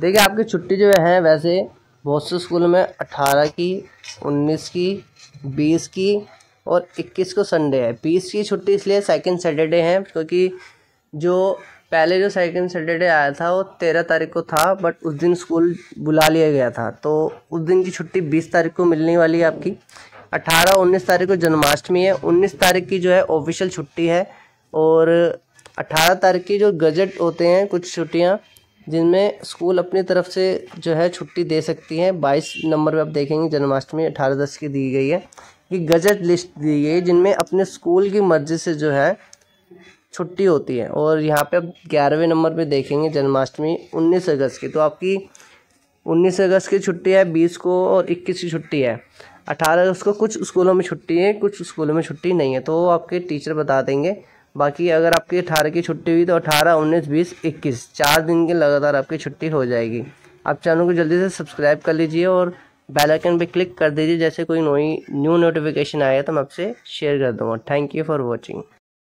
देखिए, आपकी छुट्टी जो है वैसे बहुत से स्कूल में अठारह की, उन्नीस की, बीस की और इक्कीस को संडे है। बीस की छुट्टी इसलिए सेकंड सैटरडे है क्योंकि जो पहले जो सेकंड सैटरडे आया था, वो तेरह तारीख को था बट उस दिन स्कूल बुला लिया गया था। तो उस दिन की छुट्टी बीस तारीख को मिलने वाली है आपकी। अठारह, उन्नीस तारीख को जन्माष्टमी है। उन्नीस तारीख की जो है ऑफिशियल छुट्टी है और अठारह तारीख की जो गजट होते हैं, कुछ छुट्टियाँ जिनमें स्कूल अपनी तरफ़ से जो है छुट्टी दे सकती है। बाईस नंबर पे आप देखेंगे, जन्माष्टमी अठारह दस की दी गई है। कि गजट लिस्ट दी गई है, जिनमें अपने स्कूल की मर्ज़ी से जो है छुट्टी होती है। और यहाँ पे आप ग्यारहवें नंबर पे देखेंगे, जन्माष्टमी उन्नीस अगस्त की। तो आपकी उन्नीस अगस्त की छुट्टी है, बीस को और इक्कीस की छुट्टी है। अठारह अगस्त को कुछ स्कूलों में छुट्टी है, कुछ स्कूलों में छुट्टी नहीं है। तो आपके टीचर बता देंगे बाकी अगर आपकी अठारह की छुट्टी हुई तो अठारह, उन्नीस, बीस, इक्कीस, चार दिन की लगातार आपकी छुट्टी हो जाएगी। आप चैनल को जल्दी से सब्सक्राइब कर लीजिए और बेल आइकन पे क्लिक कर दीजिए जैसे कोई नई, न्यू नोटिफिकेशन आया तो मैं आपसे शेयर कर दूँगा। Thank you for watching.